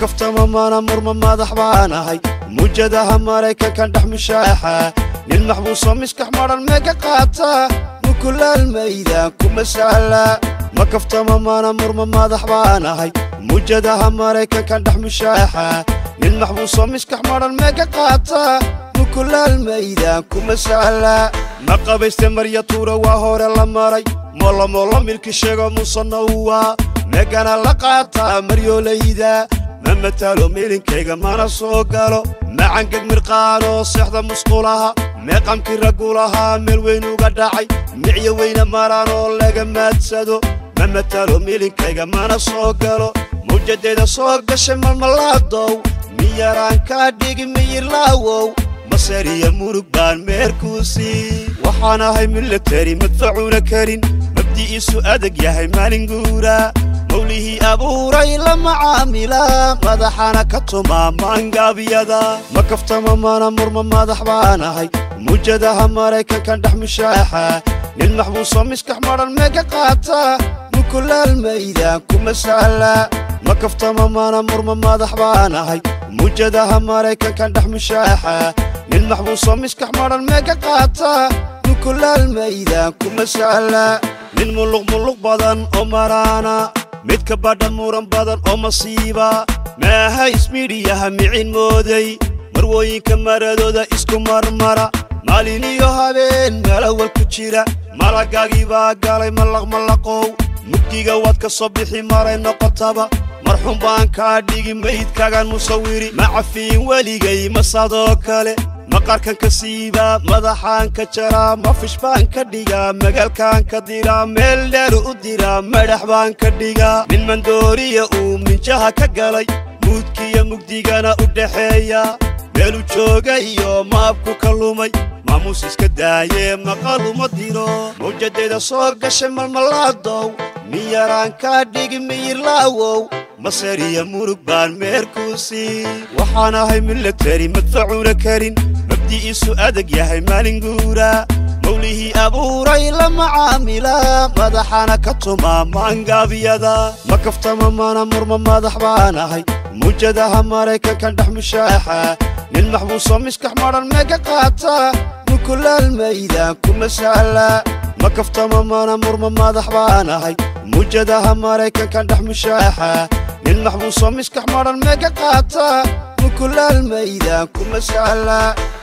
كفتما مانا مرمى مادح بانهاي موجدها ماريكا كان دحم شاحا للمحبوس ومسكح مرة الميكا قاتا مكل الميدان كما سهلا ما كفتما مانا مرمى مادح بانهاي موجدها ماريكا كان دحم شاحا للمحبوس ومسكح مرة الميكا قاتا مكل الميدان كما سهلا ما قبيست مريا تورا وهورا لماري مولا مولا ملك الشيخ مصنوها ميكانا لقاتا مريو ليدا ma matalo milinkayga mana soo galo macangeg mirqaanoo seexda musqulaha meeqamkii raggu lahaa meel weyn uga dhacay micyo weyna maranoo laga maadsado ma matalo milinkayga mana soo galo mawjadeeda soo gashay malmalaadow miyaraan kaa dhigi miyirlaawow masar iyo murug baan meerkuusii waxaan ahay milateri madfacuna karin mabdi'iisu adag yahay maalin guuraa abuuray la macaamila madaxana ka tuma maangaabiyada ma kaftama mana murma madax baan ahay mujadaha maraykankan dhex mushaaxa nin maxbuusoo miskax madhan meega qaata mukulaalmayda kuma sahla ma kaftama mana murma madax baan ahay mujadaha maraykankan dhex mushaaxa nin maxbuusoo miskax madhan meega qaata mukulaalmayda kuma sahla nin muluq muluq badan oo maraana mid ka badhan muran badan oo masiiba maaha ismidhiyaha micin mooday marwooyinka maradooda isku marmara maalin iyo habeen meelawal ku jira malagaagii baa galay malaqmalaqow mugdiga waad ka soo bixi maray noqotaba marxun baan kaa dhigi maydkagaan musawiri ma cafiin weligay masaadoo kale maqaarkan ka siiba madaxaan ka jaraa mafish baan ka dhigaa magaalkaan ka diraa meel dheer u diraa madax baan ka dhigaa nin mandooriya uu minjaha ka galay muudkiiyo mugdigana u dhaxeeya meelu jooga iyo maabku ka lumay maamuus iska daayee maqal uma diro mawjadeeda soo gashay malmalaadow miyaraan kaa dhigi miyirlaawow مصير يا مرق بان ميركوسي وحنا هاي من لتري مدفعونا كرين rabbi isu adag yahay maalin guura mawlihii abuuray la macaamila madaxana ka tuma maangaabiyada ma kaftama mana murma madax baan ahay muujadaha maraykankan dhex mushaaxa nin maxbuuso miskax madhan mega qaata nukulaal maydaan kuma sahla ma kaftama mana murma madax baan ahay muujadaha maraykankan dhex mushaaxa nin maxbuuso miskax madhan mega qaata nukulaal maydaan kuma sahla